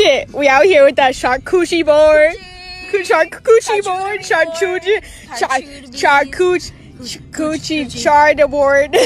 shit. We out here with that charcuterie board. Charcuterie board. Charcuterie. Charcuterie. Charcuterie. Coochie char board.